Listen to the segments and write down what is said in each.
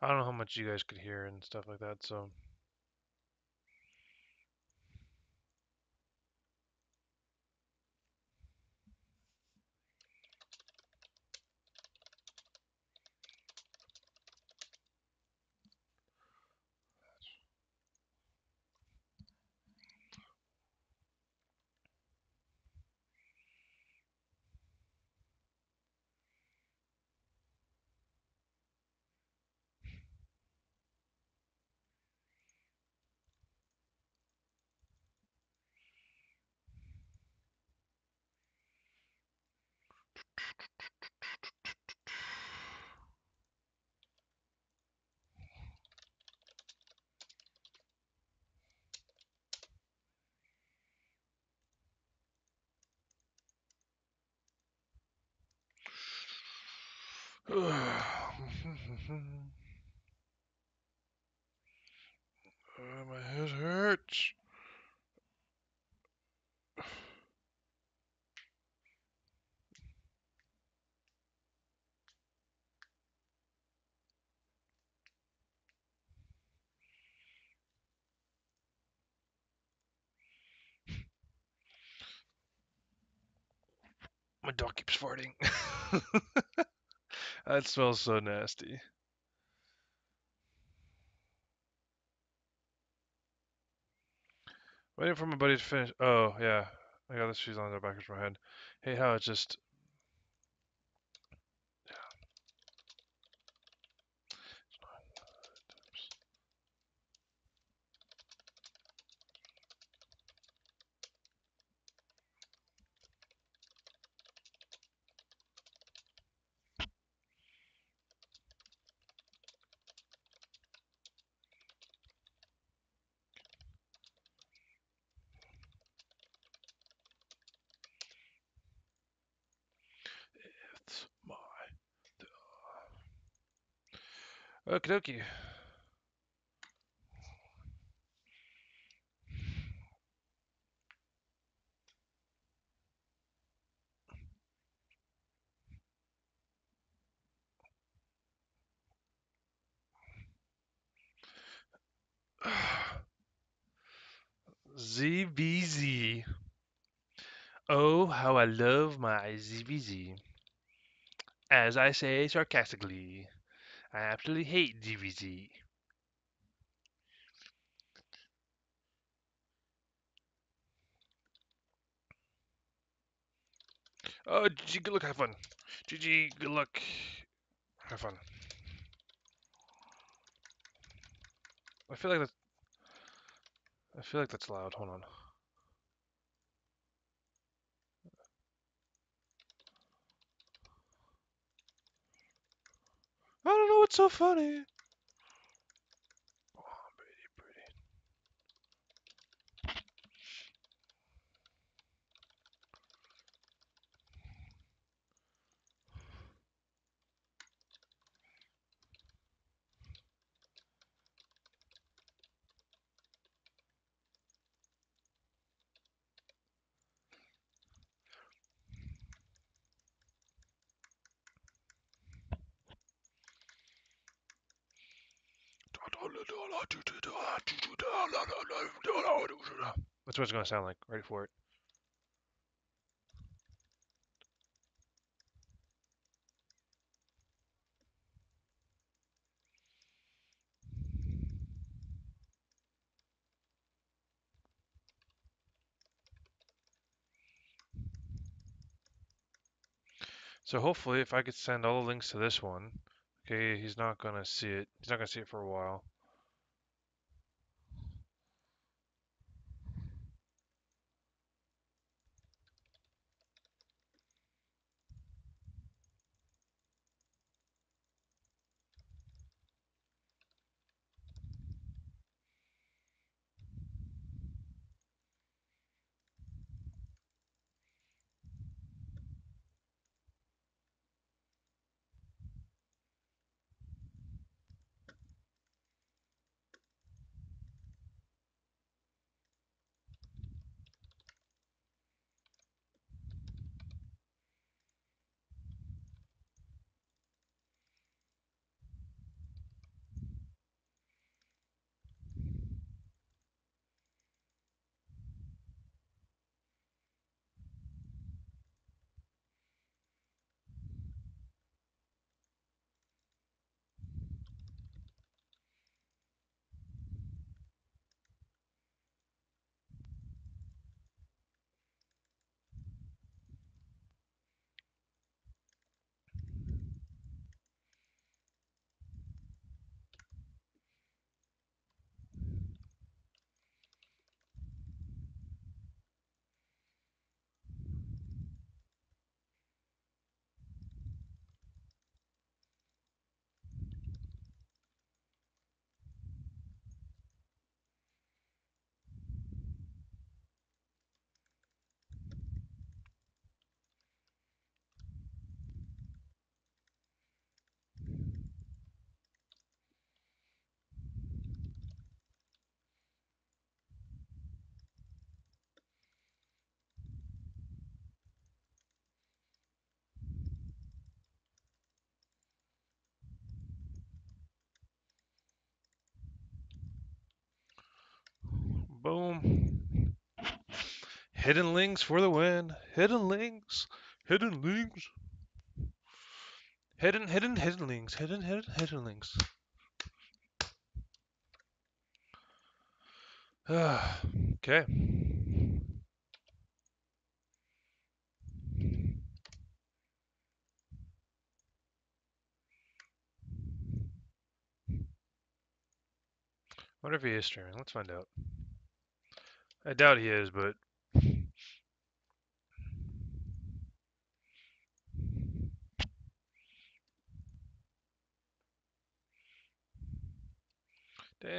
I don't know how much you guys could hear and stuff like that, so. Uh, my head hurts. My dog keeps farting. That smells so nasty. Waiting for my buddy to finish. Oh, yeah. I got this shoes on the back of my head. Hey, how it's just. Okie dokie. ZvZ. Oh, how I love my ZvZ. As I say sarcastically, I absolutely hate DBZ. Oh, GG, good luck, have fun. GG, good luck, have fun. I feel like that's. I feel like that's loud. Hold on. I don't know what's so funny. That's what it's gonna sound like. Ready for it. So hopefully, if I could send all the links to this one, okay, he's not gonna see it. He's not gonna see it for a while. Hidden links for the win. Hidden links. Hidden links. Hidden, hidden, hidden links. Hidden, hidden, hidden links. okay. wonder if he is streaming. Let's find out. I doubt he is, but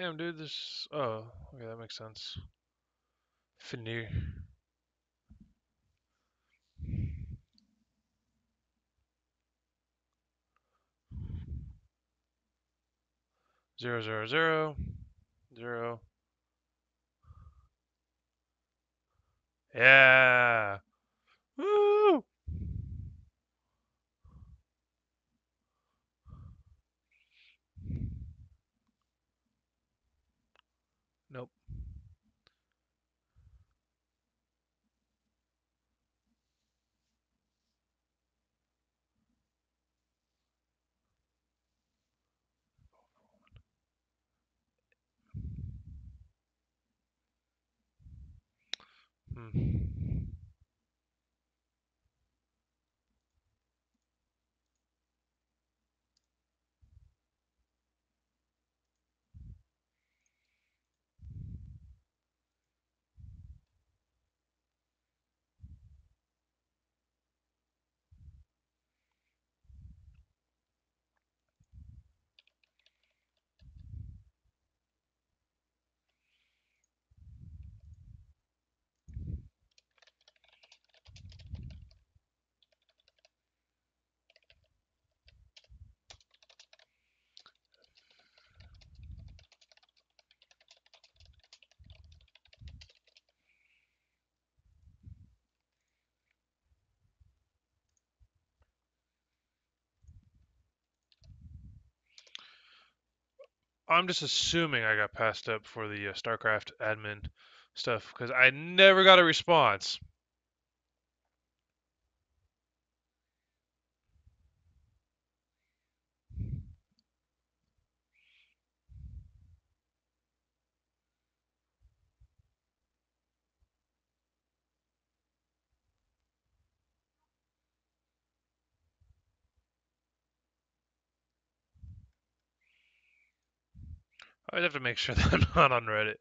Damn, dude, this. Oh, okay, that makes sense. Finir. Zero, zero, zero, zero. Yeah. Woo! Hmm. I'm just assuming I got passed up for the uh, StarCraft admin stuff because I never got a response. I'd have to make sure that I'm not on Reddit.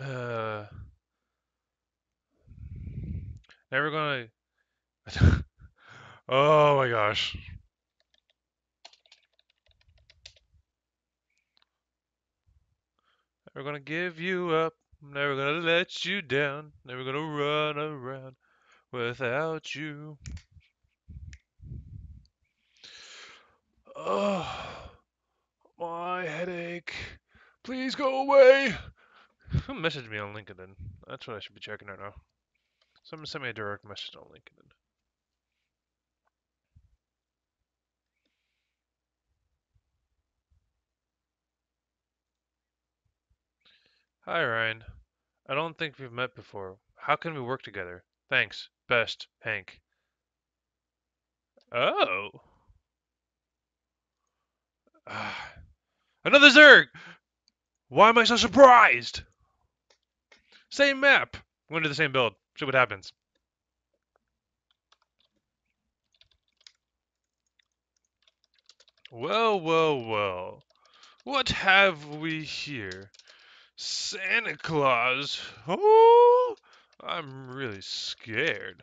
Uh, never gonna. oh my gosh. Never gonna give you up. Never gonna let you down. Never gonna run around without you. Oh, my headache. Please go away. Who messaged me on LinkedIn? That's what I should be checking right now. Someone sent me a direct message on LinkedIn. Hi, Ryan. I don't think we've met before. How can we work together? Thanks. Best, Hank. Oh. Ah. Another Zerg! Why am I so surprised? Same map. I'm gonna do the same build. See what happens. Well, well, well. What have we here? Santa Claus. Oh, I'm really scared.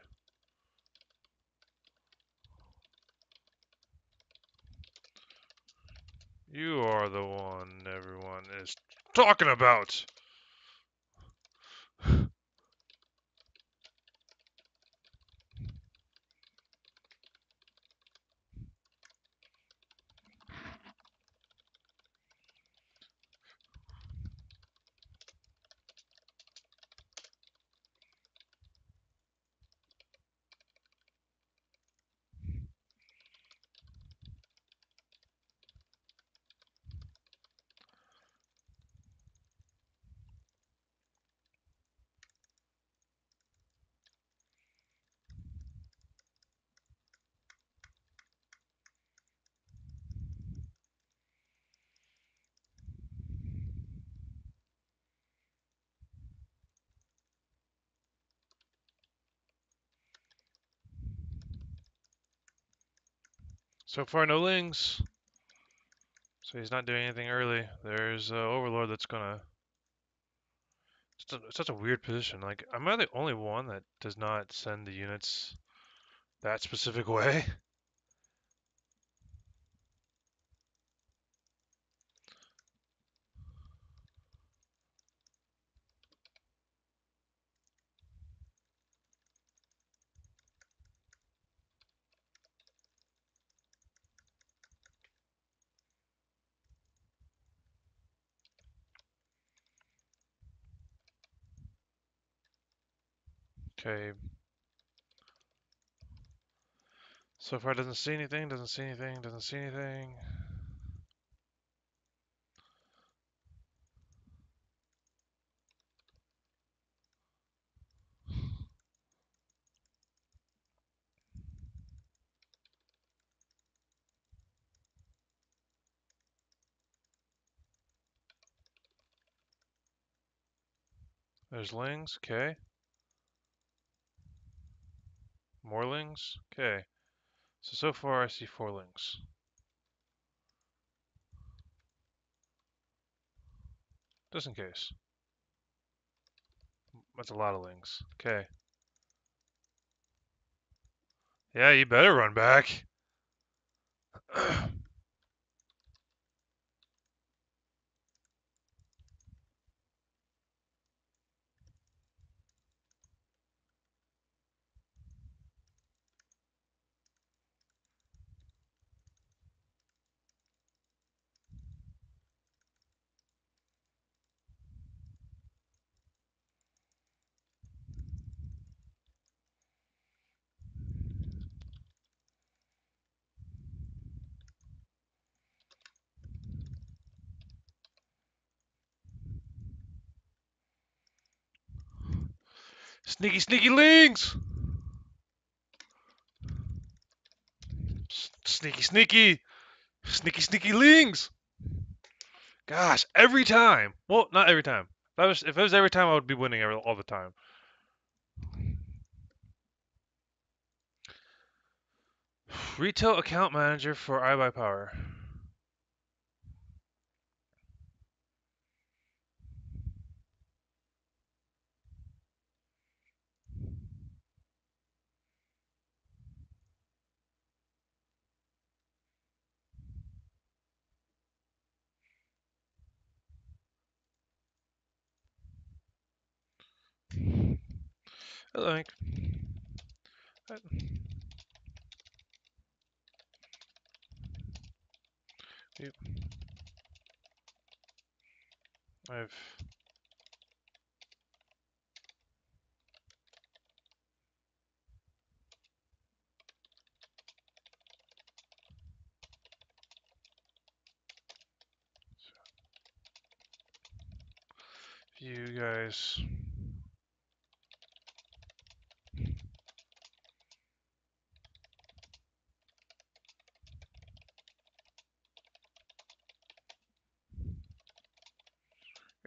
You are the one everyone is talking about. So far, no lings. So he's not doing anything early. There's uh, Overlord that's gonna. It's, such a weird position. Like, am I the only one that does not send the units that specific way? Okay. So far, doesn't see anything. Doesn't see anything. Doesn't see anything. There's lings. Okay. More lings? Okay. So so far, I see four lings. Just in case. That's a lot of lings. Okay. Yeah, you better run back. Sneaky, sneaky lings! S- Sneaky, sneaky! Sneaky, sneaky lings! Gosh, every time. Well, not every time. If, I was, if it was every time, I would be winning every, all the time. Retail account manager for iBuyPower. Hank. Uh, Yep. I've You guys.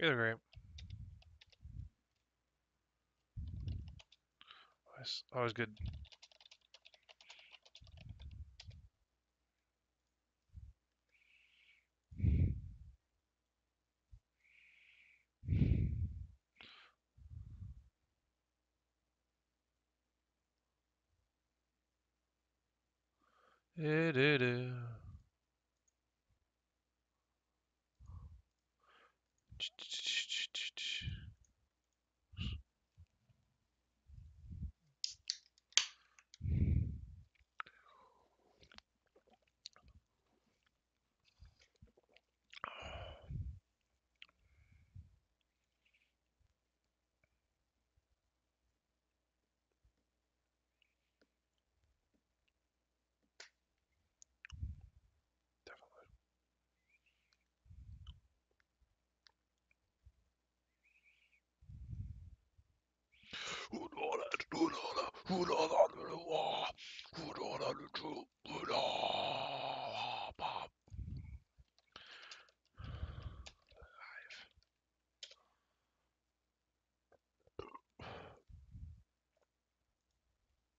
Either great. Always, always good. It, it, it.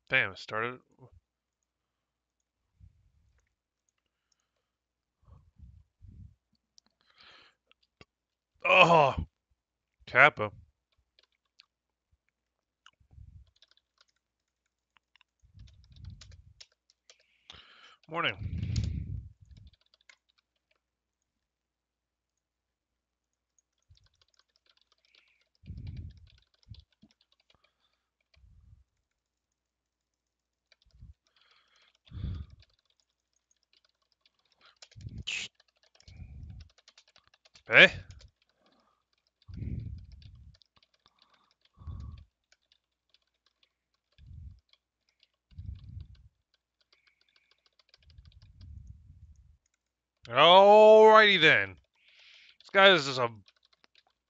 Damn, it started. Oh, Kappa. Morning. Hey. Alrighty then. This guy is just a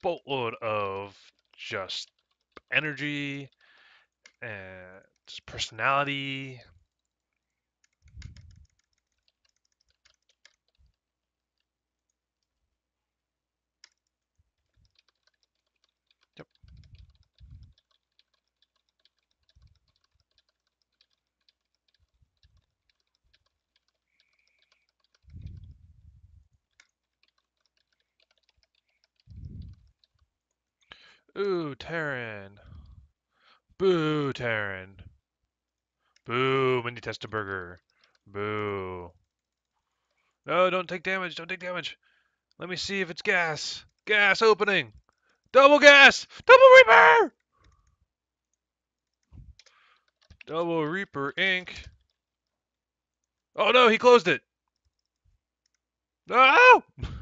boatload of just energy and just personality. Yep. Ooh, Terran. Boo, Terran. Boo, Mini Testa Burger. Boo. No, don't take damage. Don't take damage. Let me see if it's gas. Gas opening. Double gas. Double Reaper. Double Reaper Inc. Oh no, he closed it. No!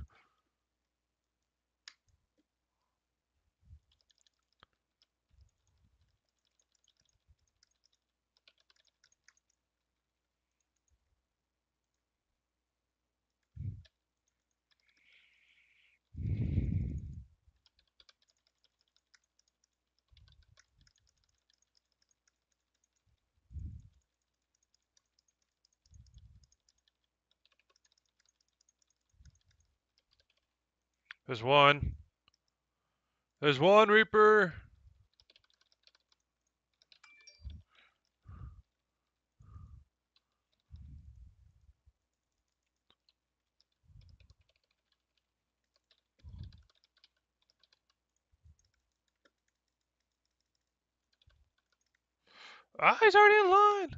There's one. There's one Reaper. Ah, he's already in line.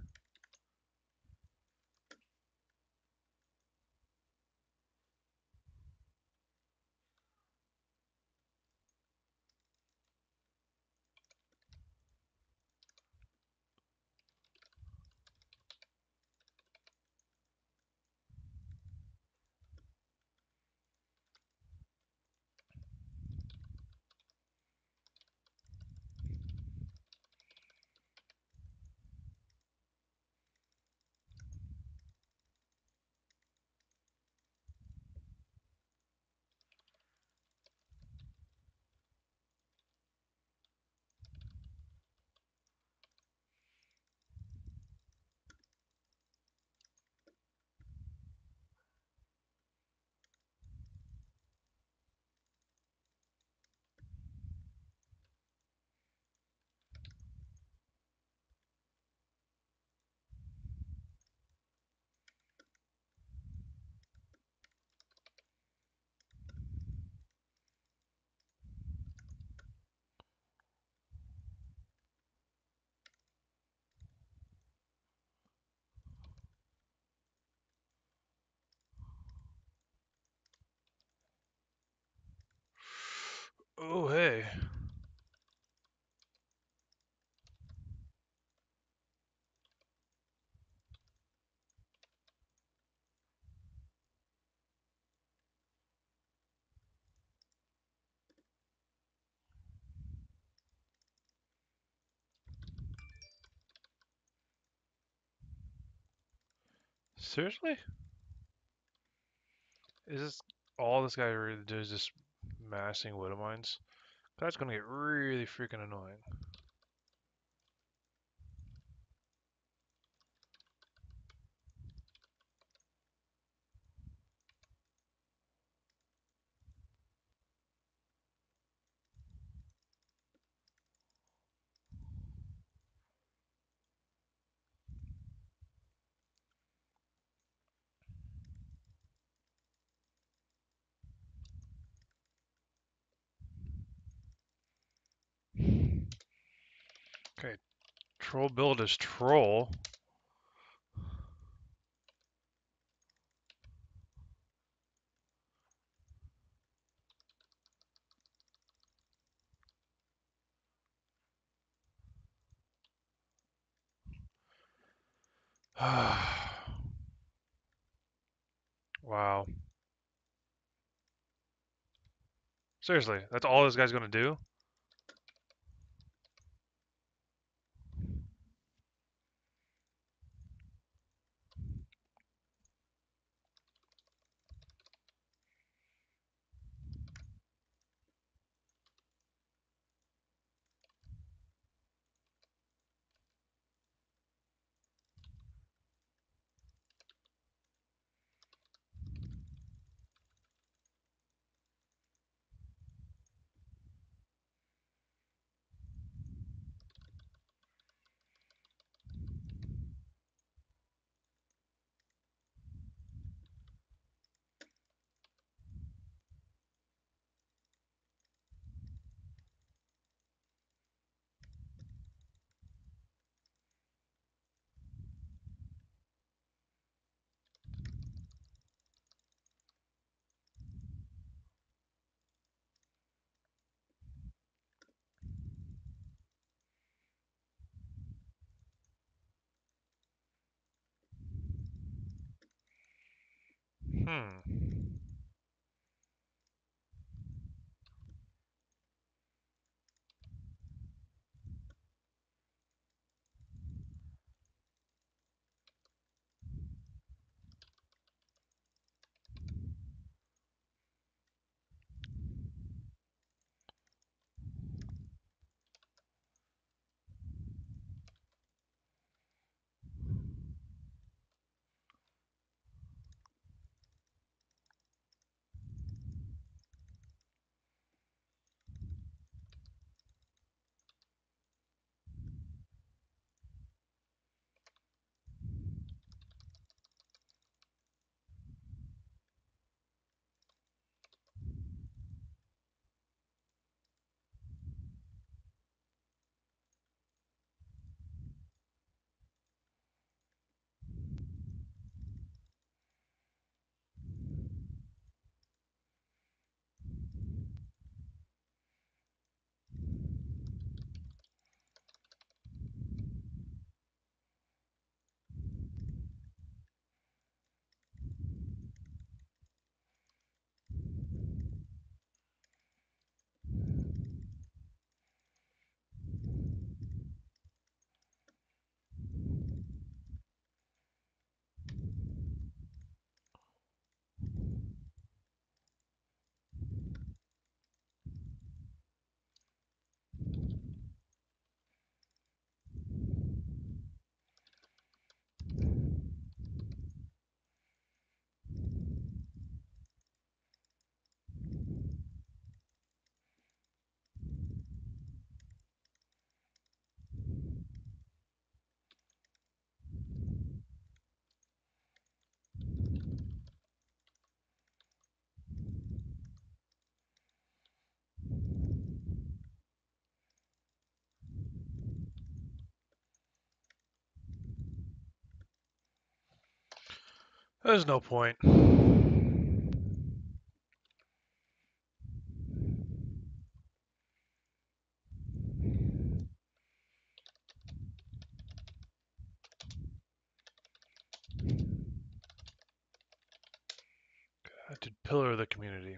Oh, hey. Seriously? Is this all this guy really does? Just massing widow mines? That's gonna get really freaking annoying. Okay, troll build is troll. wow. Seriously, that's all this guy's gonna do? Hmm. There's no point. to pillar of the community.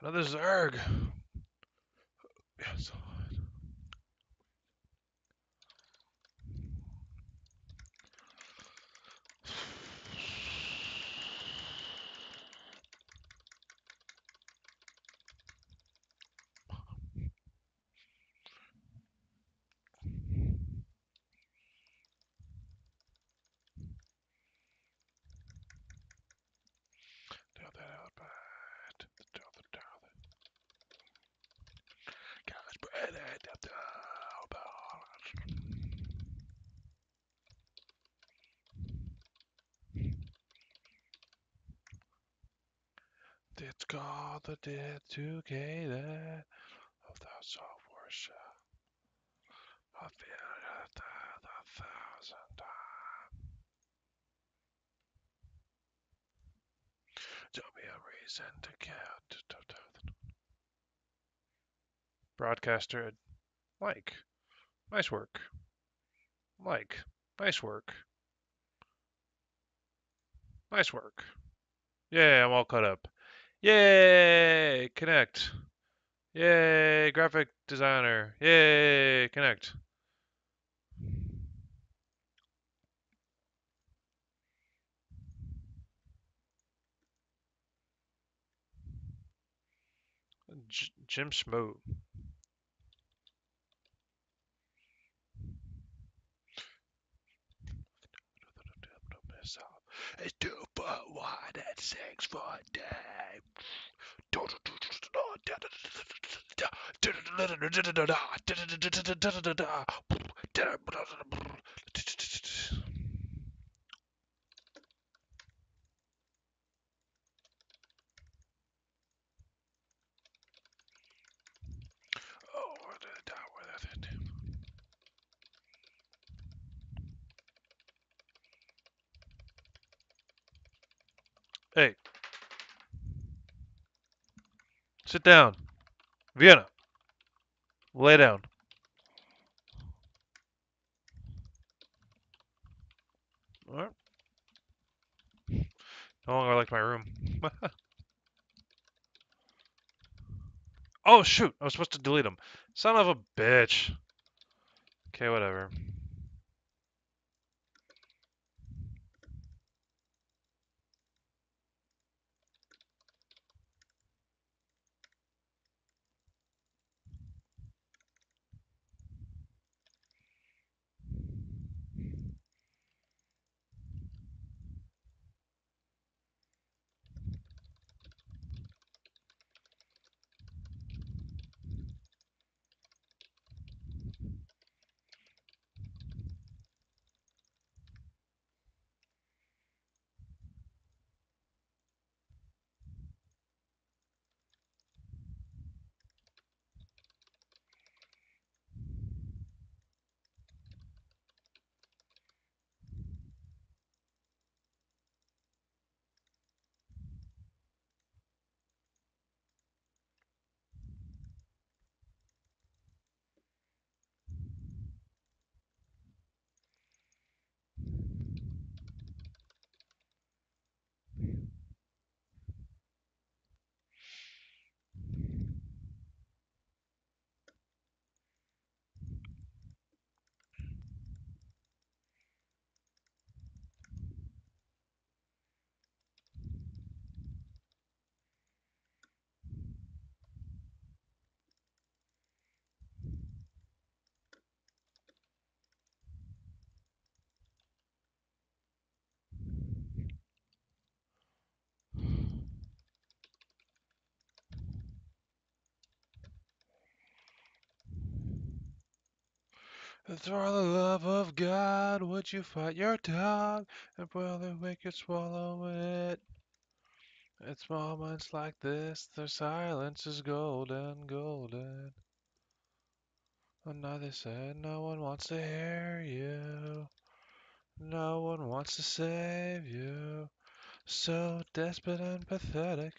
Another Zerg. Yes. Down that out, but down the down the guys, spread it down the It's called the death together of the software shop. I feel it a thousand times. Tell me a reason to count. Broadcaster, Mike, nice work. Mike, nice work. Nice work. Yeah, I'm all cut up. Yay! Connect. Yay! Graphic designer. Yay! Connect. Jim Smoot. It's two foot wide and six foot deep. Oh, where did it die? Where did it? Hey. Sit down. Vienna. Lay down. Alright. No longer like my room. oh shoot! I was supposed to delete them. Son of a bitch. Okay, whatever. For the love of God, would you fight your dog? And brother, we could swallow it. It's moments like this, their silence is golden, golden. Another said, no one wants to hear you. No one wants to save you. So desperate and pathetic.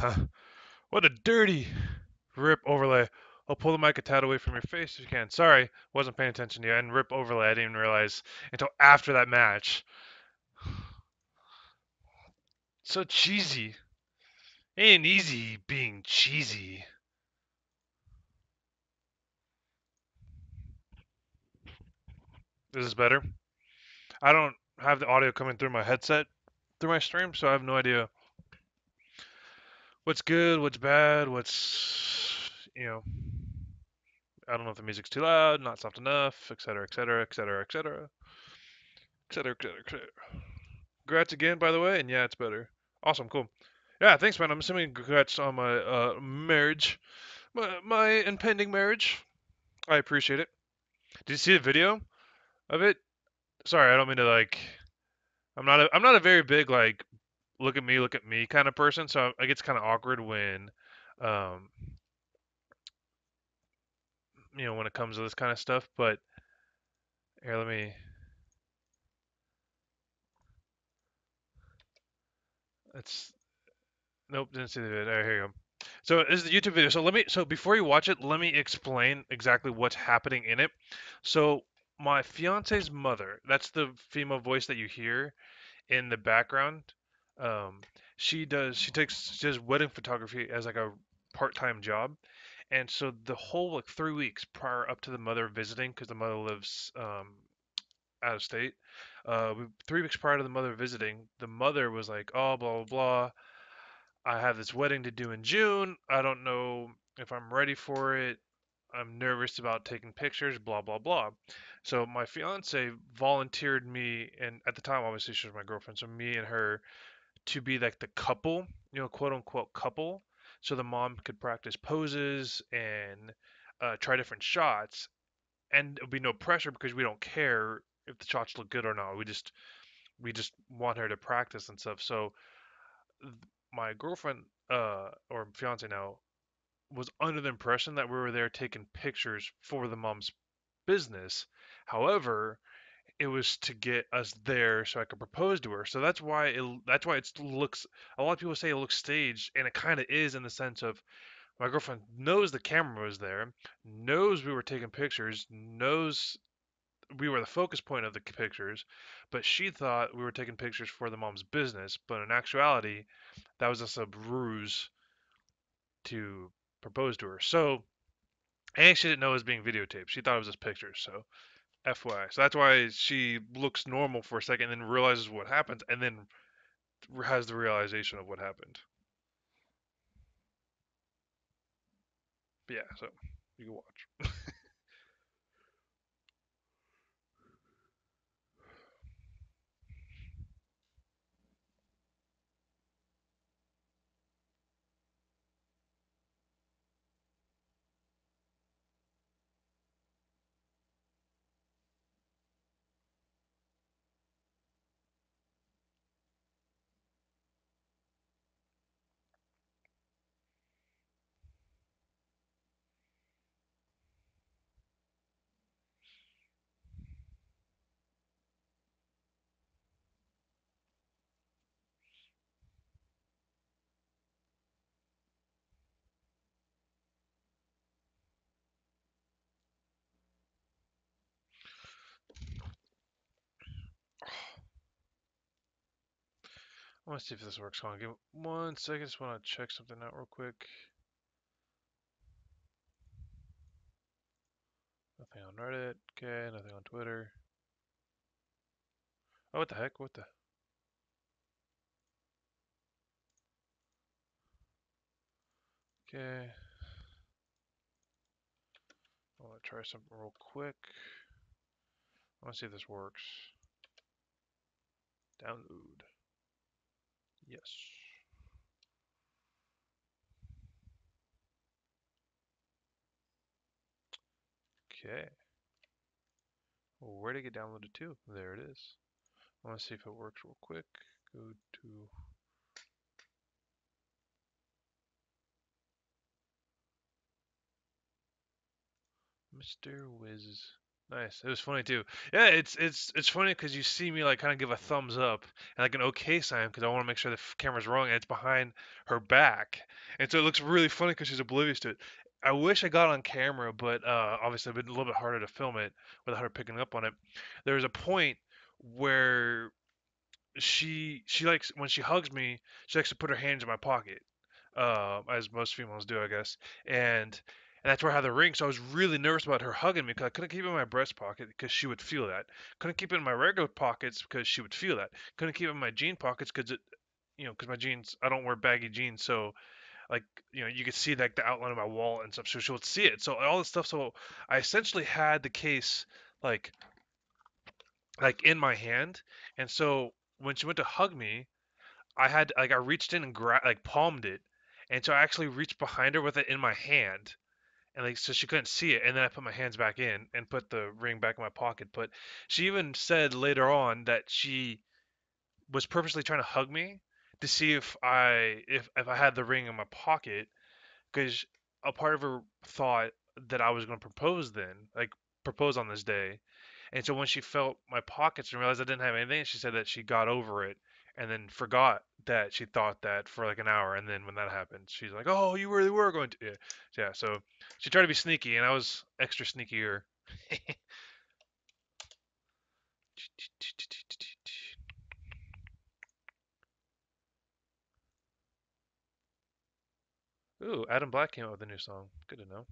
what a dirty rip overlay. I'll pull the mic away from your face if you can. Sorry, wasn't paying attention to you. And rip overlay, I didn't even realize until after that match. So cheesy. Ain't easy being cheesy. This is better. I don't have the audio coming through my headset through my stream, so I have no idea what's good, what's bad, what's you know. I don't know if the music's too loud, not soft enough, etc., etc., etc., etc., etc., etc.. Congrats again, by the way, and yeah, it's better. Awesome, cool. Yeah, thanks, man. I'm assuming congrats on my uh, marriage, my, my impending marriage. I appreciate it. Did you see the video of it? Sorry, I don't mean to like. I'm not. A, I'm not a very big like, look at me, look at me kind of person. So it gets kind of awkward when, um, you know, when it comes to this kind of stuff. But here, let me. It's nope, didn't see the video. There, here you go. So this is the YouTube video. So let me. So before you watch it, let me explain exactly what's happening in it. So my fiance's mother, that's the female voice that you hear in the background. Um, she does. She takes. She does wedding photography as like a part-time job. And so the whole like three weeks prior up to the mother visiting, because the mother lives um, out of state, uh, we, three weeks prior to the mother visiting, the mother was like, "Oh, blah blah blah. I have this wedding to do in June. I don't know if I'm ready for it. I'm nervous about taking pictures, blah, blah, blah. So my fiance volunteered me, and at the time, obviously, she was my girlfriend, so me and her to be like the couple, you know, quote unquote couple. So the mom could practice poses and uh, try different shots, and it'll be no pressure because we don't care if the shots look good or not. We just we just want her to practice and stuff. So my girlfriend uh, or fiance now was under the impression that we were there taking pictures for the mom's business. However, it was to get us there so I could propose to her. So that's why it that's why it looks a lot of people say it looks staged and it kind of is in the sense of my girlfriend knows the camera was there, knows we were taking pictures, knows we were the focus point of the pictures, but she thought we were taking pictures for the mom's business, but in actuality, that was just a ruse to propose to her. So, and she didn't know it was being videotaped. She thought it was just pictures. So, FYI. So that's why she looks normal for a second, and then realizes what happens, and then has the realization of what happened. But yeah, so you can watch. I want to see if this works. Hold on, give one second. Just want to check something out real quick. Nothing on Reddit. Okay, nothing on Twitter. Oh, what the heck? What the? Okay. I want to try something real quick. I want to see if this works. Download. Yes. Okay. Where did it get downloaded to? There it is. I want to see if it works real quick. Go to Mr. Wiz Nice. It was funny too. Yeah, it's it's it's funny because you see me like kind of give a thumbs up and like an okay sign because I want to make sure the f- camera's wrong and it's behind her back, and so it looks really funny because she's oblivious to it. I wish I got on camera, but uh, obviously it'd been a little bit harder to film it without her picking up on it. There was a point where she she likes when she hugs me, she likes to put her hands in my pocket, uh, as most females do, I guess. And and that's where I had the ring. So I was really nervous about her hugging me because I couldn't keep it in my breast pocket because she would feel that. Couldn't keep it in my regular pockets because she would feel that. Couldn't keep it in my jean pockets because it, you know, because my jeans I don't wear baggy jeans, so like you know you could see like the outline of my wallet and stuff. So she would see it. So all this stuff. So I essentially had the case like like in my hand, and so when she went to hug me, I had like I reached in and gra- like palmed it, and so I actually reached behind her with it in my hand, and like so she couldn't see it, and then I put my hands back in and put the ring back in my pocket. But she even said later on that she was purposely trying to hug me to see if I if if I had the ring in my pocket, because a part of her thought that I was going to propose then, like propose on this day, and so when she felt my pockets and realized I didn't have anything, she said that she got over it and then forgot that she thought that for like an hour. And then when that happened, she's like, "Oh, you really were going to." Yeah, yeah. So she tried to be sneaky, and I was extra sneakier. Ooh, Adam Black came out with a new song. Good to know.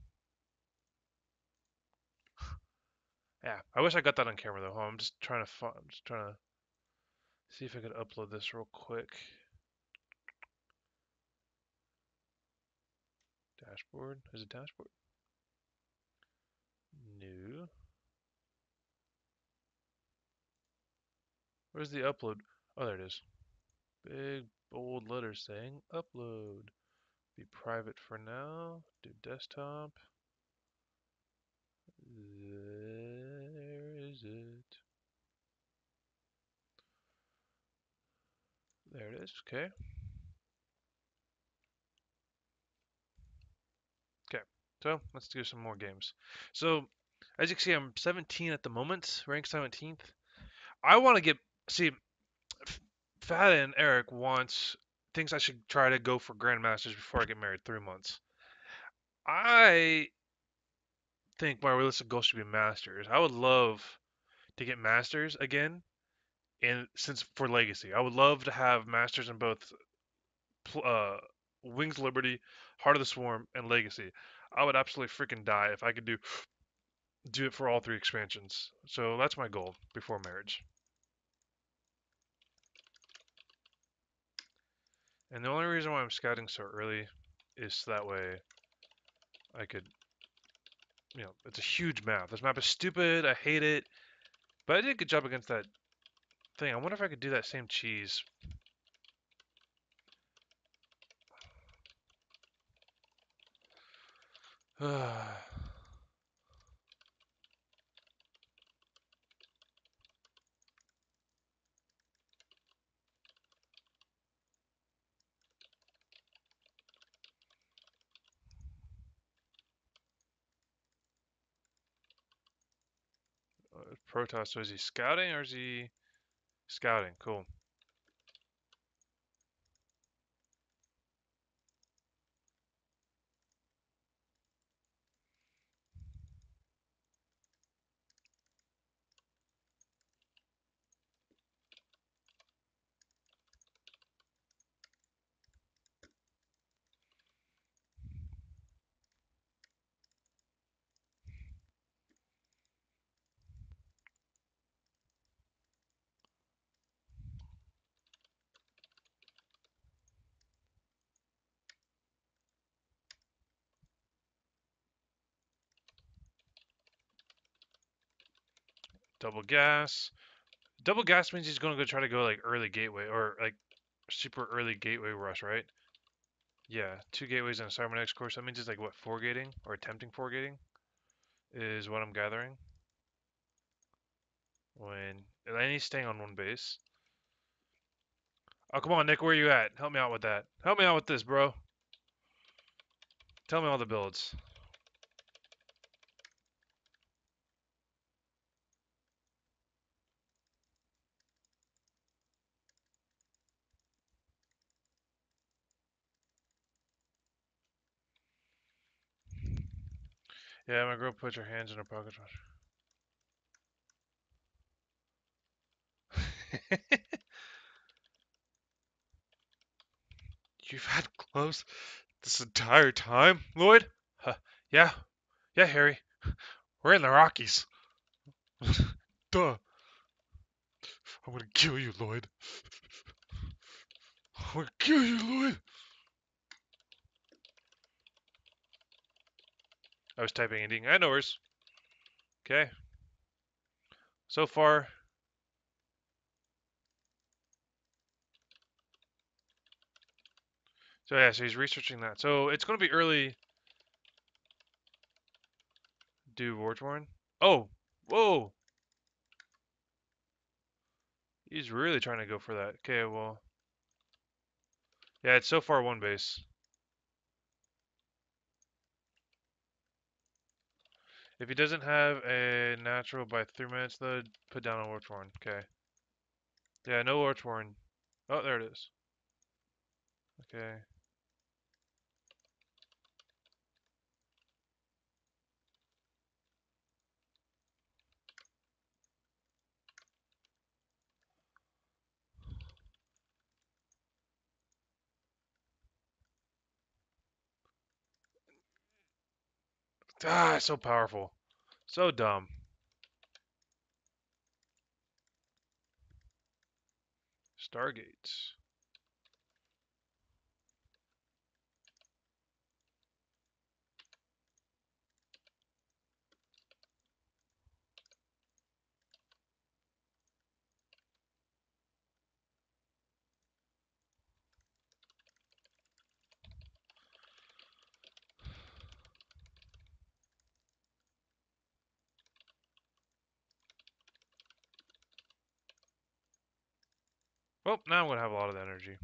Yeah, I wish I got that on camera though. I'm just trying to. I'm just trying to see if I could upload this real quick. Dashboard? Is it dashboard? New. Where's the upload? Oh, there it is. Big bold letters saying upload. Be private for now. Do desktop. There is it. There it is. Okay. Okay. So let's do some more games. So as you can see, I'm 17 at the moment, ranked 17th. I want to get see. Fat and Eric wants thinks I should try to go for grandmasters before I get married. Three months. I think my realistic goal should be masters. I would love to get masters again, and since for legacy, I would love to have masters in both uh, Wings Liberty, Heart of the Swarm, and Legacy. I would absolutely freaking die if I could do do it for all three expansions. So that's my goal before marriage. And the only reason why I'm scouting so early is that way I could, you know, it's a huge map. This map is stupid. I hate it. But I did a good job against that thing. I wonder if I could do that same cheese. Protoss, so is he scouting or is he scouting? Cool. Double gas. Double gas means he's going to go try to go like early gateway or like super early gateway rush, right? Yeah, two gateways and a cybernetics core. That means it's like what four gating or attempting four gating is what I'm gathering. When and he's staying on one base. Oh come on, Nick, where are you at? Help me out with that. Help me out with this, bro. Tell me all the builds. Yeah, my girl put your hands in her pockets. You've had gloves this entire time, Lloyd? Huh, yeah. Yeah, Harry. We're in the Rockies. Duh. I'm gonna kill you, Lloyd. I'm gonna kill you, Lloyd. I was typing ending. I know hers. Okay. So far. So yeah, so he's researching that. So it's gonna be early. Do Wartorn. Oh, whoa. He's really trying to go for that. Okay, well. Yeah, it's so far one base. If he doesn't have a natural by three minutes, though, put down a Wartorn. Okay. Yeah, no Wartorn. Oh, there it is. Okay. Ah, so powerful. So dumb. Stargates. Well, now I'm going to have a lot of energy.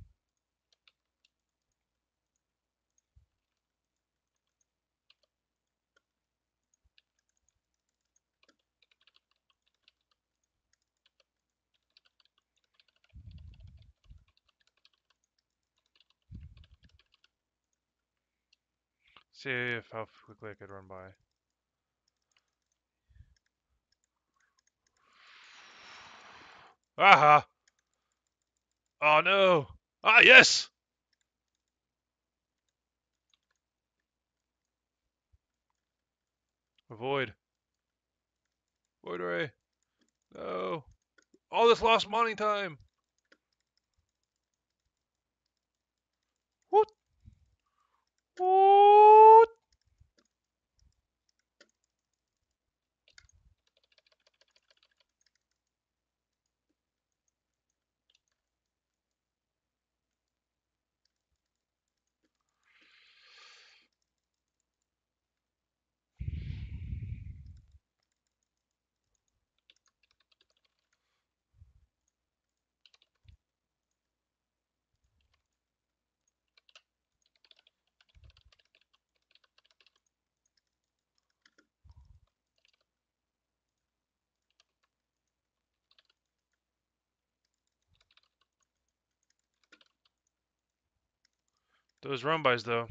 See if how quickly I could run by. Aha! Oh no! Ah, yes! Avoid. Void ray. No. All this lost mining time. What? What? Those run though.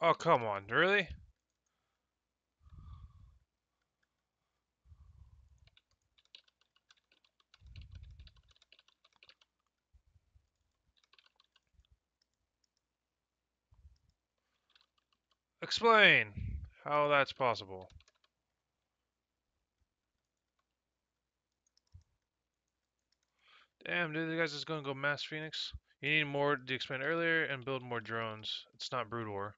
Oh, come on, really? Explain how that's possible. Damn, dude, the guys is gonna go mass Phoenix. You need more to expand earlier and build more drones. It's not Brood War.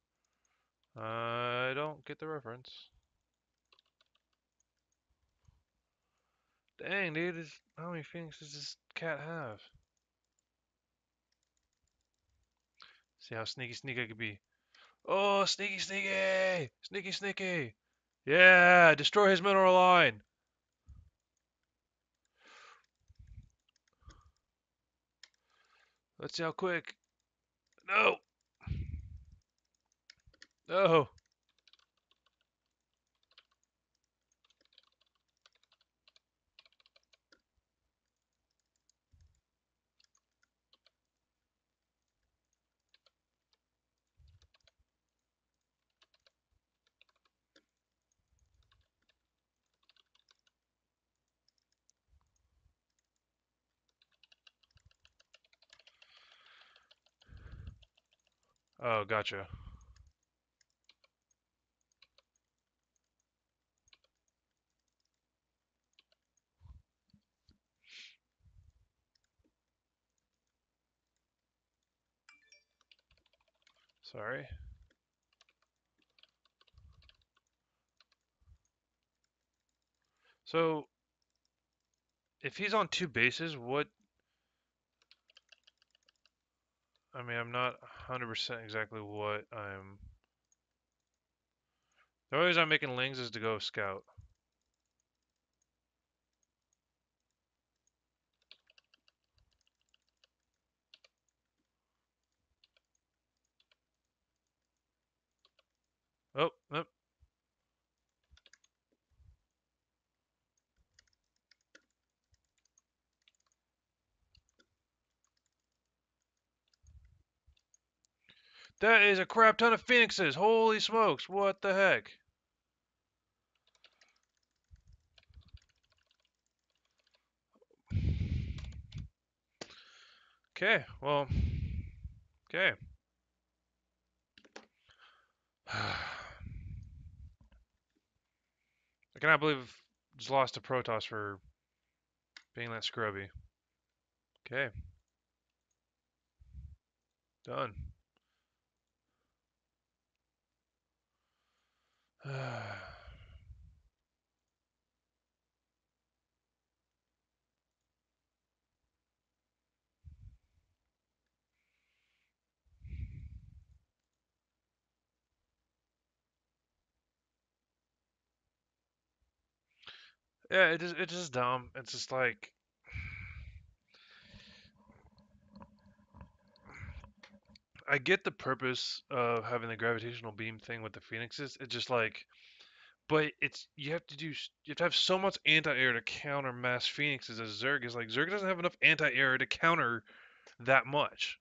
I don't get the reference. Dang, dude, this, how many Phoenixes does this cat have? See how sneaky sneaky I could be. Oh, sneaky sneaky! Sneaky sneaky! Yeah, destroy his mineral line! Let's see how quick. No! No! Oh, gotcha. Sorry. So, if he's on two bases, what... I mean, I'm not 100% exactly what I'm... The only reason I'm making lings is to go scout. Oh, nope. That is a crap ton of phoenixes. Holy smokes, what the heck? Okay, well, okay. I cannot believe just lost to Protoss for being that scrubby. Okay. Done. yeah, it is. It's just dumb. It's just like. I get the purpose of having the gravitational beam thing with the phoenixes. It's just like, but it's you have to do you have to have so much anti-air to counter mass phoenixes as Zerg is like Zerg doesn't have enough anti-air to counter that much,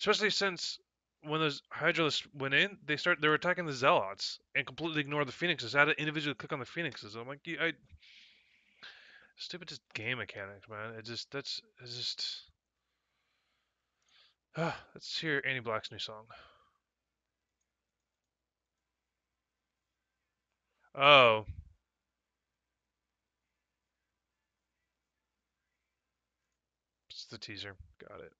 especially since when those Hydralisks went in, they start they were attacking the Zealots and completely ignore the Phoenixes. I had to individually click on the Phoenixes. I'm like, I stupid just game mechanics, man. It just that's it's just. Ah, let's hear Annie Black's new song. Oh. It's the teaser. Got it.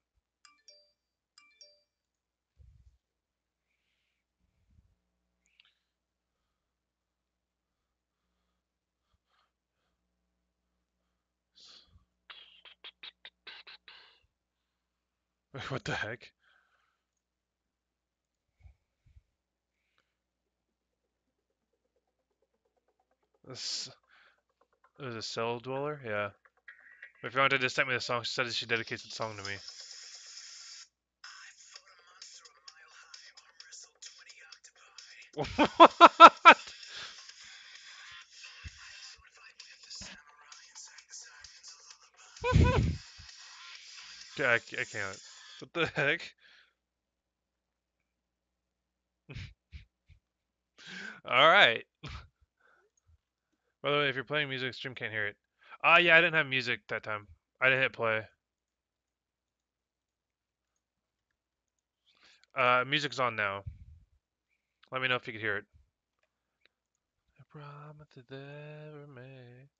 what the heck? This is a cell dweller? Yeah. If you wanted to send me the song, she said she dedicates the song to me. what? I, I can't. What the heck? Alright. By the way, if you're playing music, stream can't hear it. Ah, uh, yeah, I didn't have music that time. I didn't hit play. Uh, music's on now. Let me know if you could hear it. I promise make.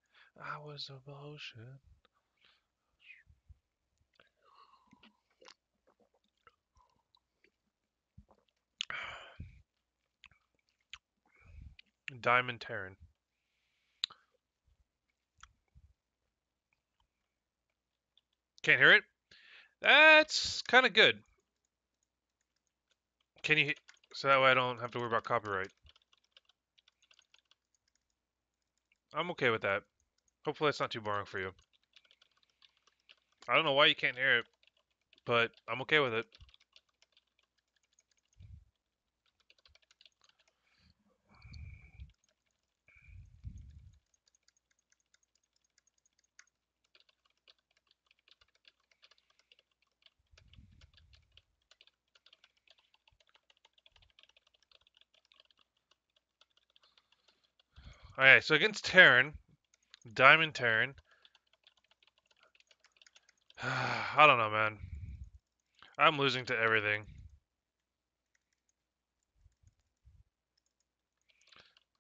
I was a emotion. Diamond Terran. Can't hear it? That's kind of good. Can you? So that way I don't have to worry about copyright. I'm okay with that. Hopefully it's not too boring for you. I don't know why you can't hear it, but I'm okay with it. Okay, so against Terran, Diamond Terran. I don't know, man. I'm losing to everything.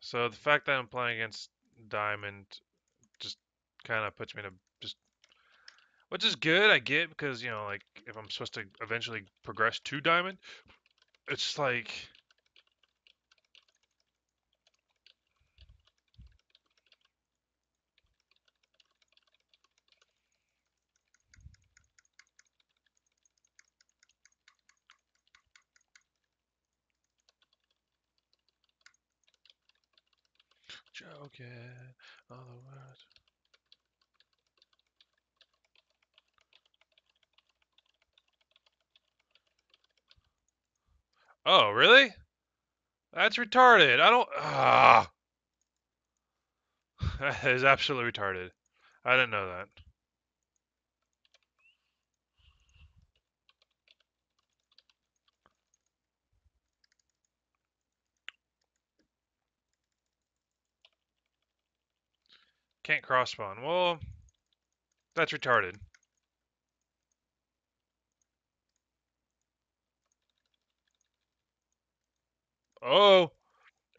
So the fact that I'm playing against Diamond just kind of puts me in a just, which is good. I get because you know, like if I'm supposed to eventually progress to Diamond, it's like joking all the words. Oh, really? That's retarded. I don't. Ah. that is absolutely retarded. I didn't know that. Can't cross spawn. Well, that's retarded. Oh,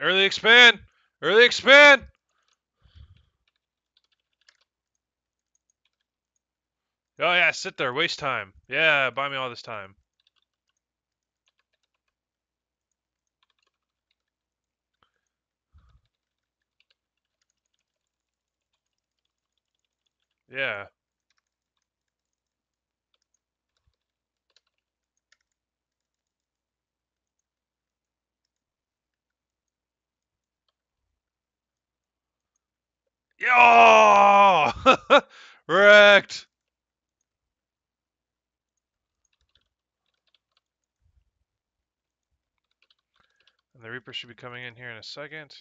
early expand, early expand. Oh yeah, sit there, waste time. Yeah, buy me all this time. Yeah. Yeah! Wrecked! And the Reaper should be coming in here in a second.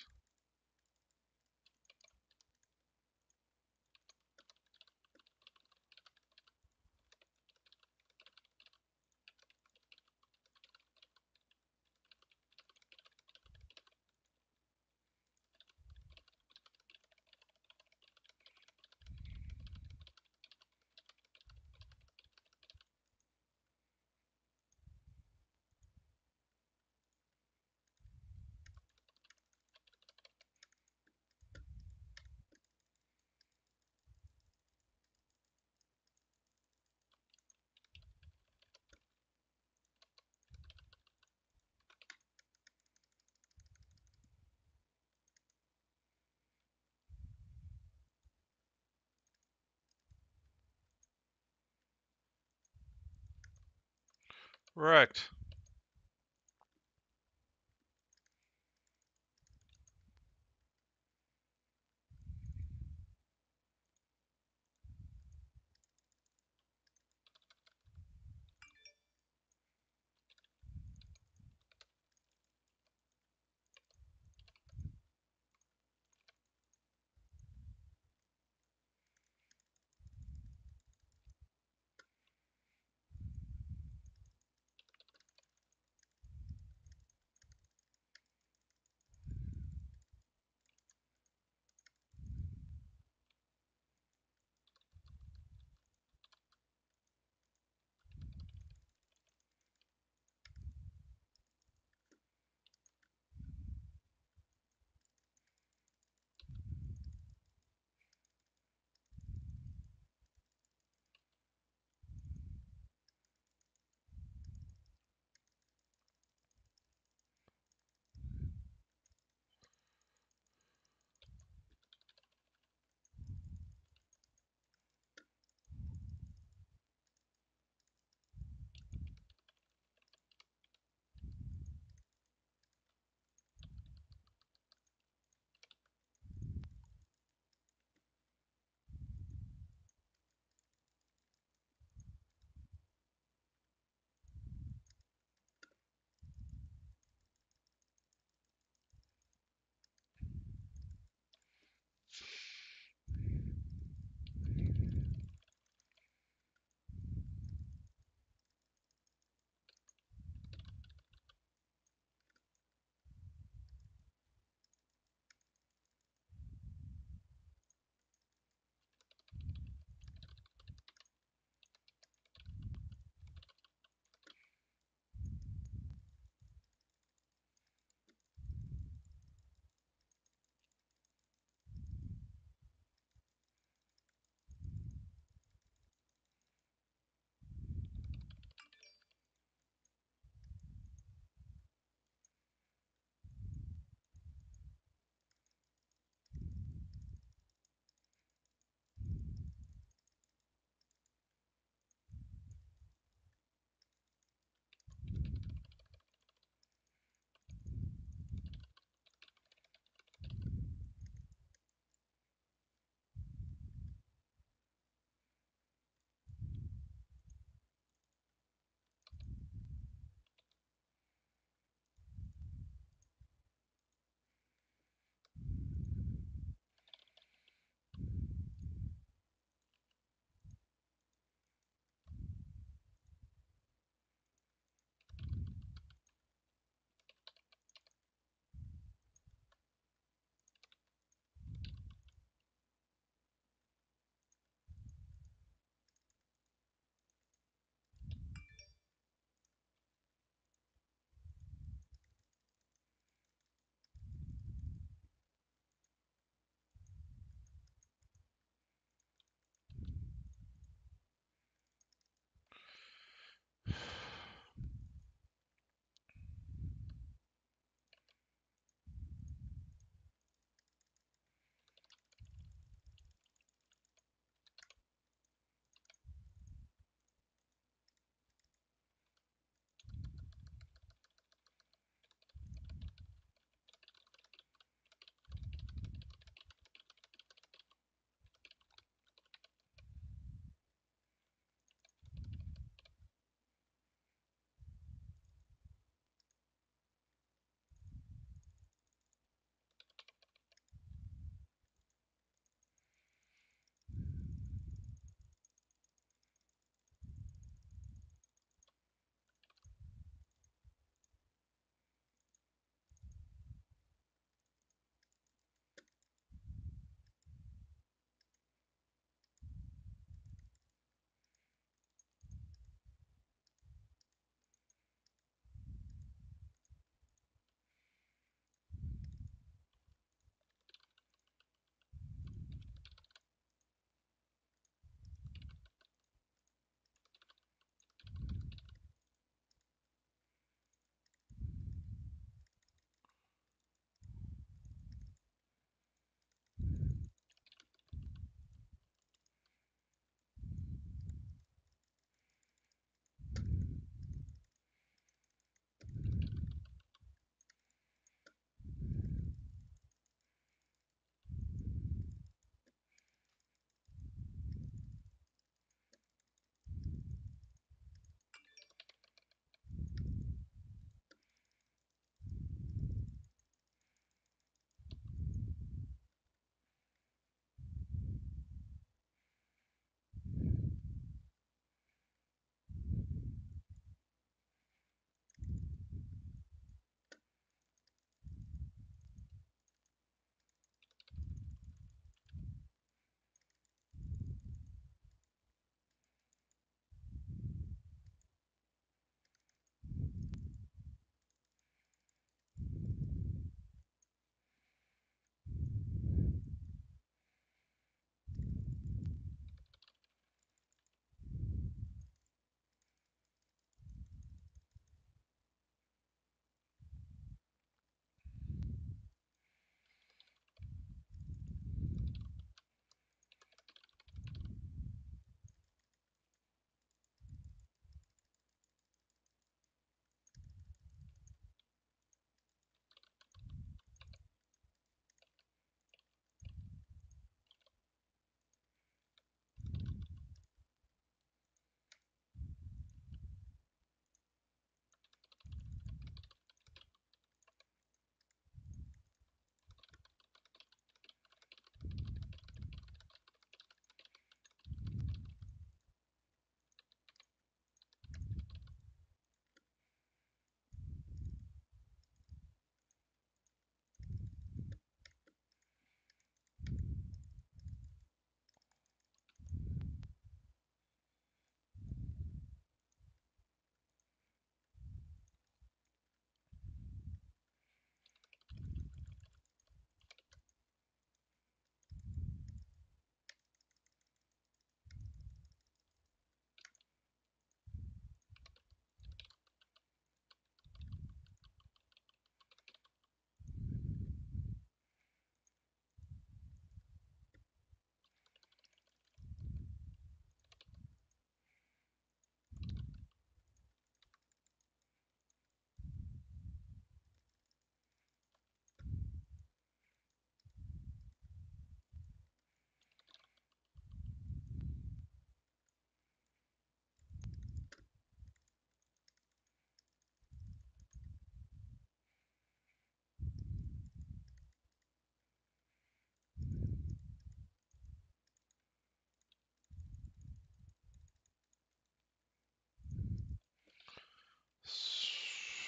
Wrecked.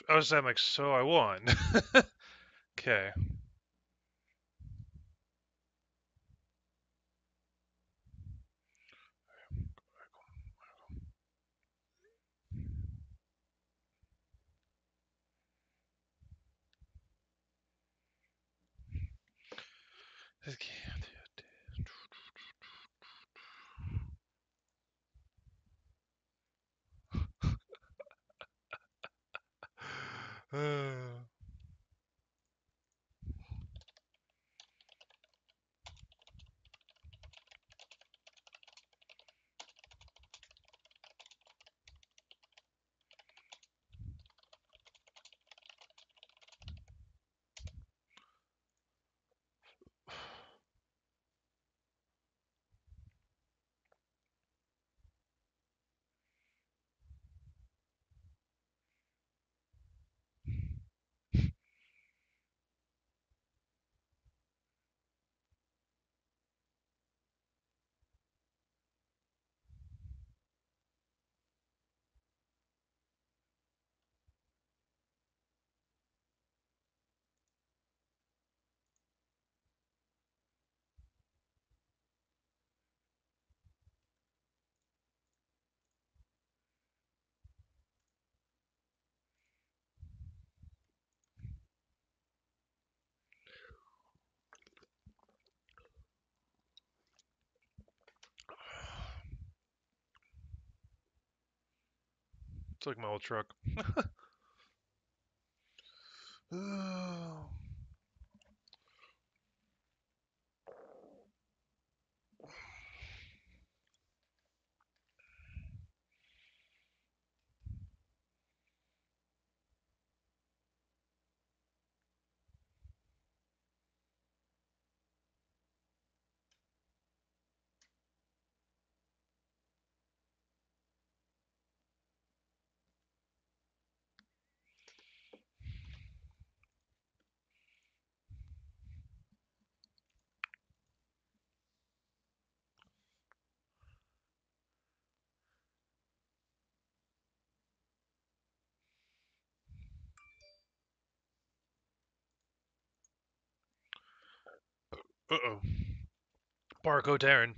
I was saying like, so I won. okay. It's like my old truck. Oh. Uh-oh. Barcode Terran.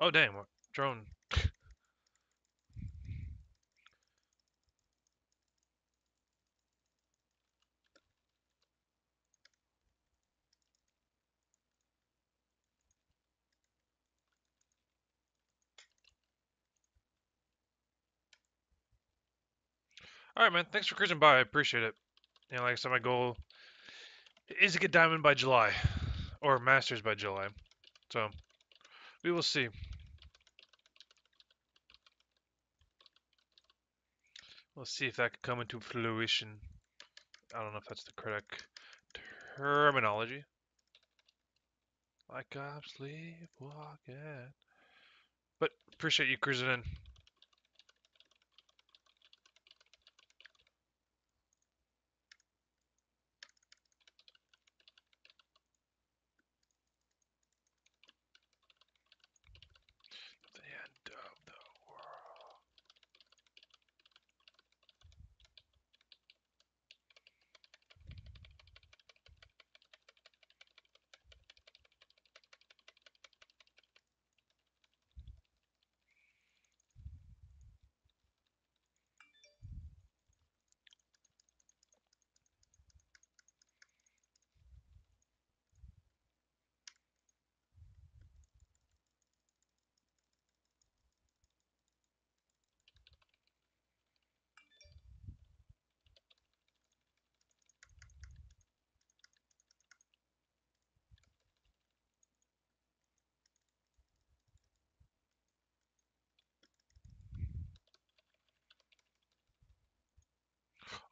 Oh damn, what- drone. Alright man, thanks for cruising by, I appreciate it. You know, like I said, my goal is to get Diamond by July. Or Masters by July. So, we will see. We'll see if that can come into fruition. I don't know if that's the correct terminology. Like I'm sleepwalking. But appreciate you cruising in.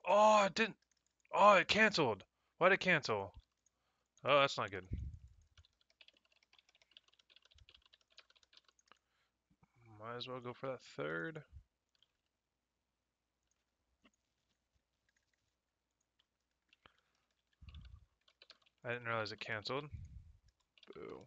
Oh, it didn't. Oh, it canceled. Why'd it cancel? Oh, that's not good. Might as well go for that third. I didn't realize it canceled. Boo.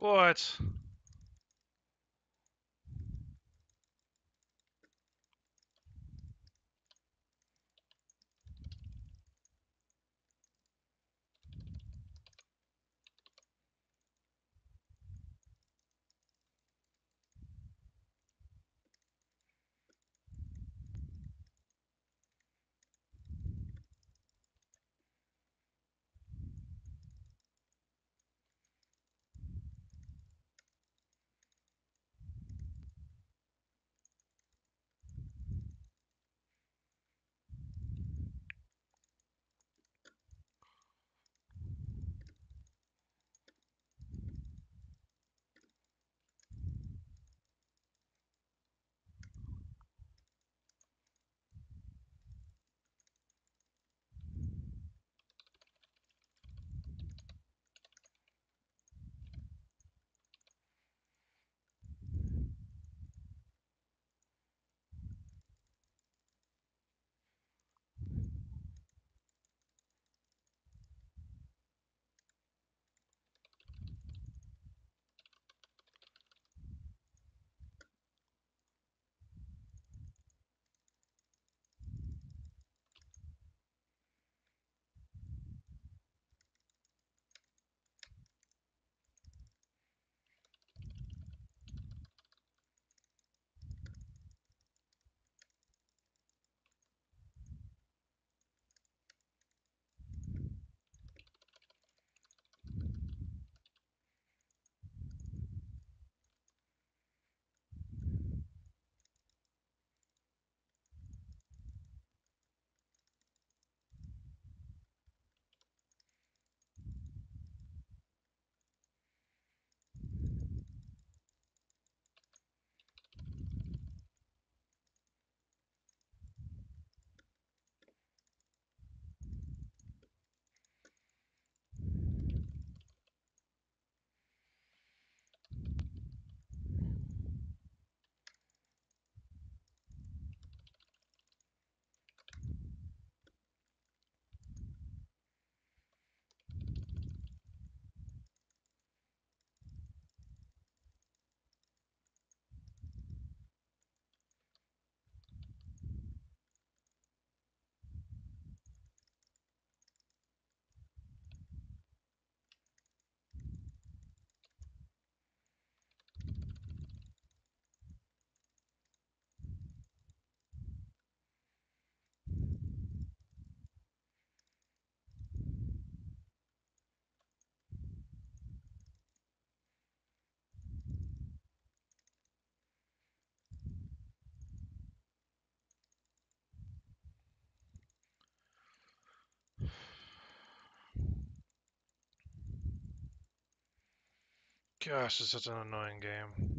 What? Gosh, it's such an annoying game.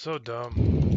So dumb.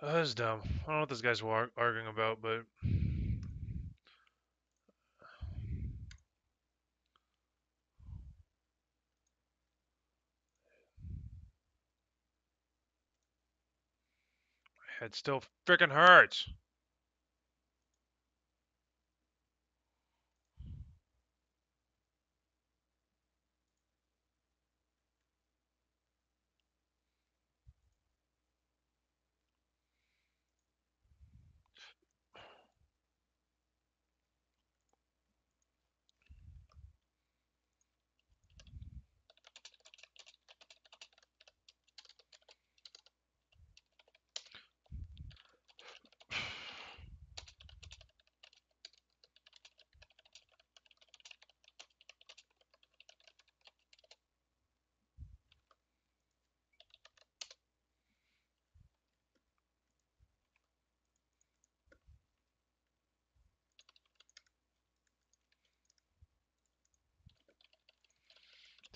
Oh, dumb. I don't know what this guy's war- arguing about, but my head still freaking hurts.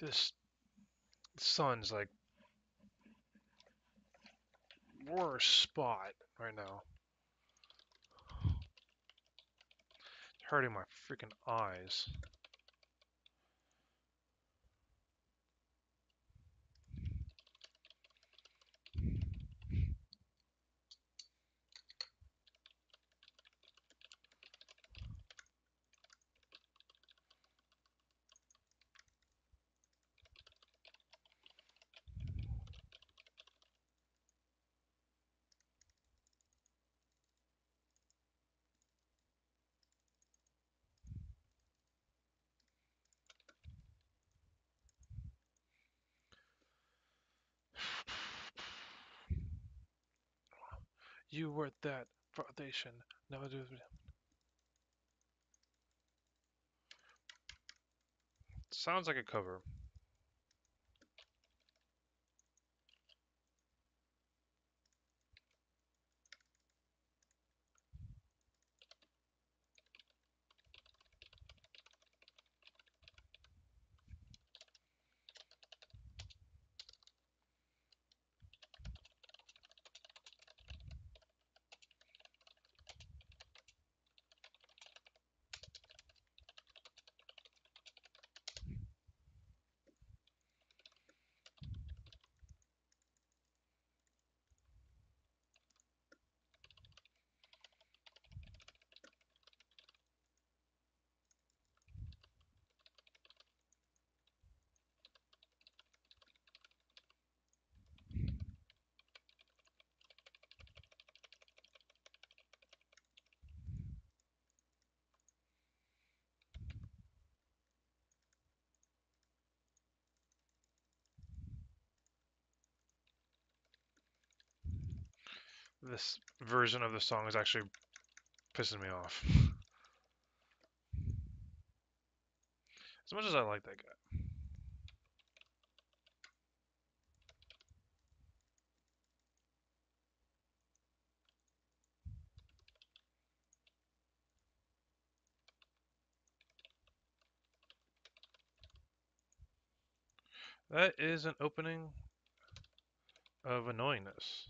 This like worst spot right now. It's hurting my freaking eyes. You were that foundation. Never do. Sounds like a cover. This version of the song is actually pissing me off. As much as I like that guy. That is an opening of annoyingness.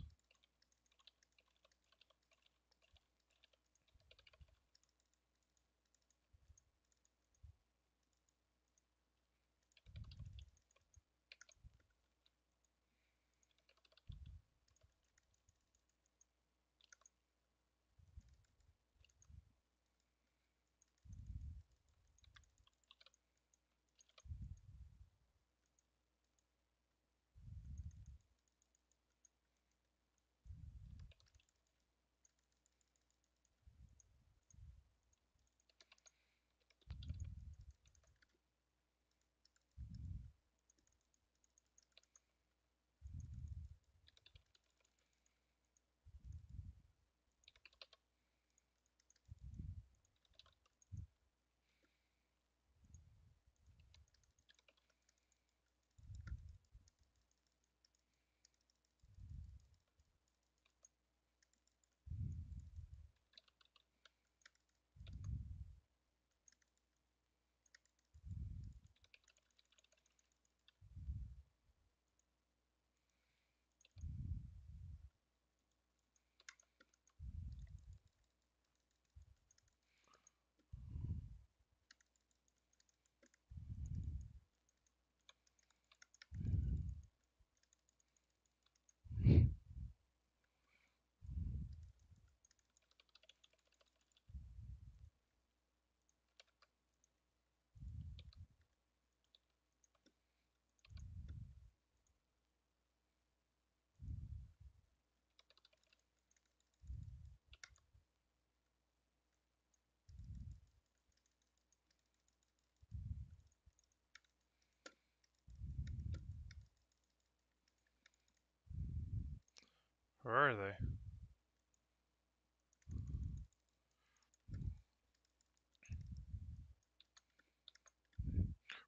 Where are they?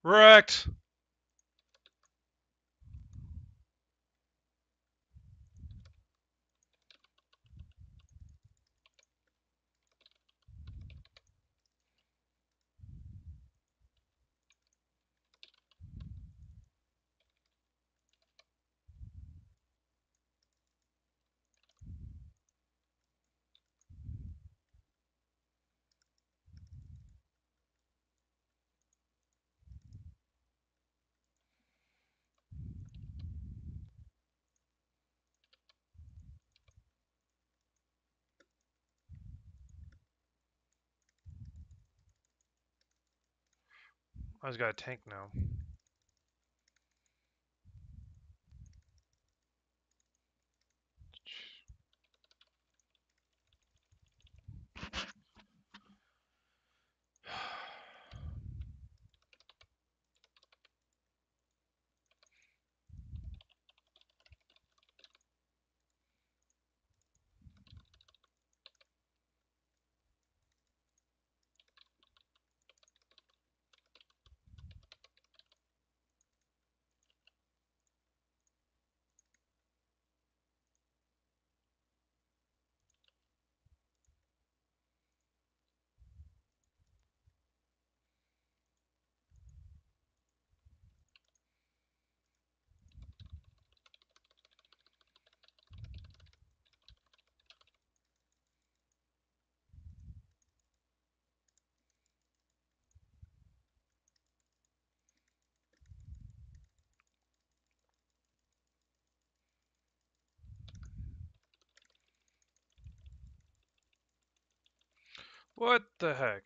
Wrecked! I just got a tank now. What the heck?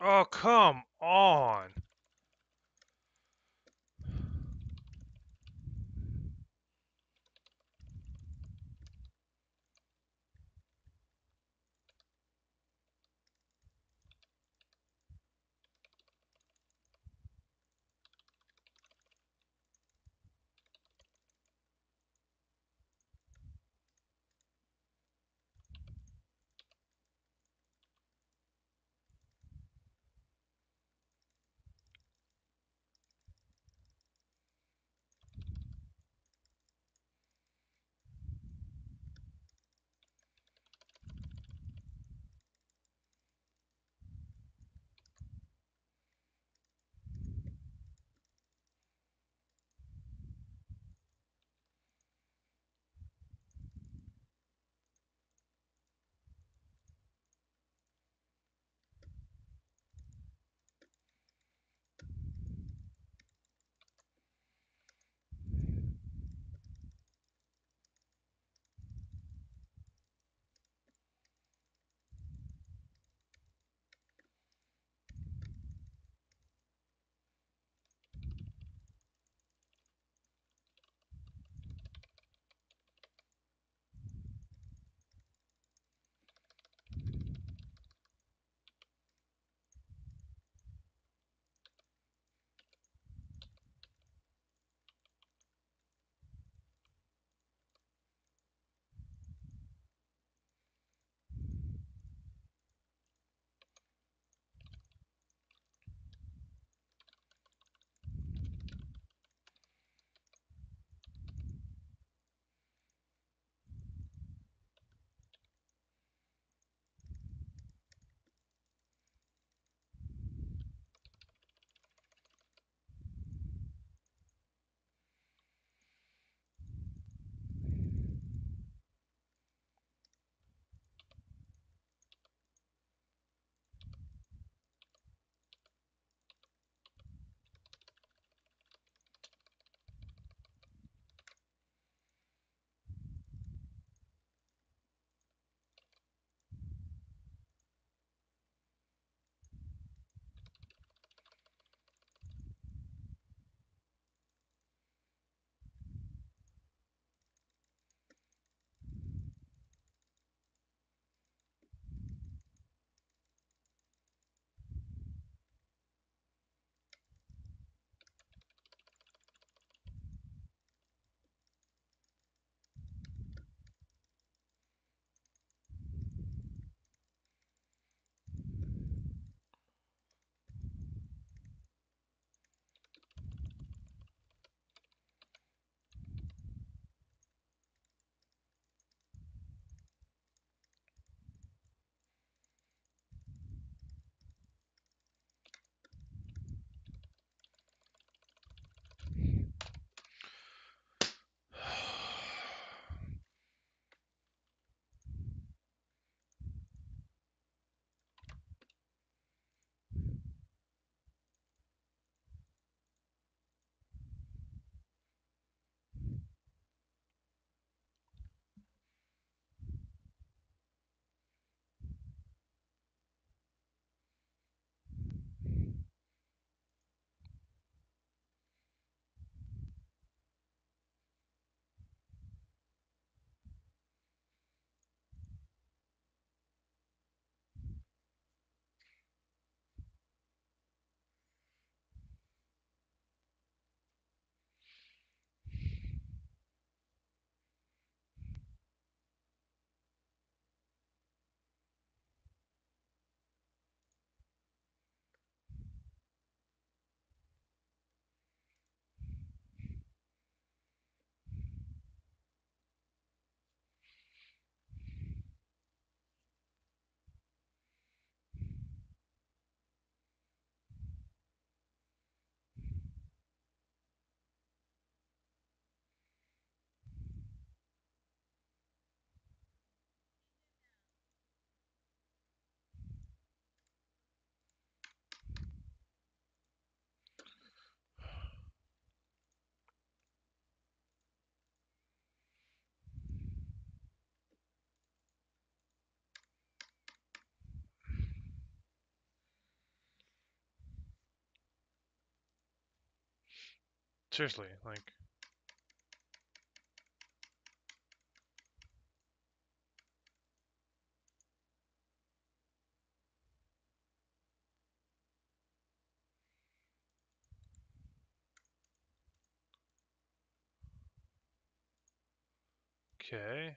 Oh, come on. Seriously, like. Okay.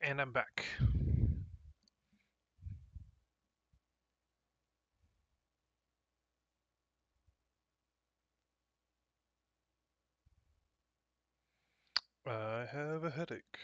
And I'm back. I have a headache.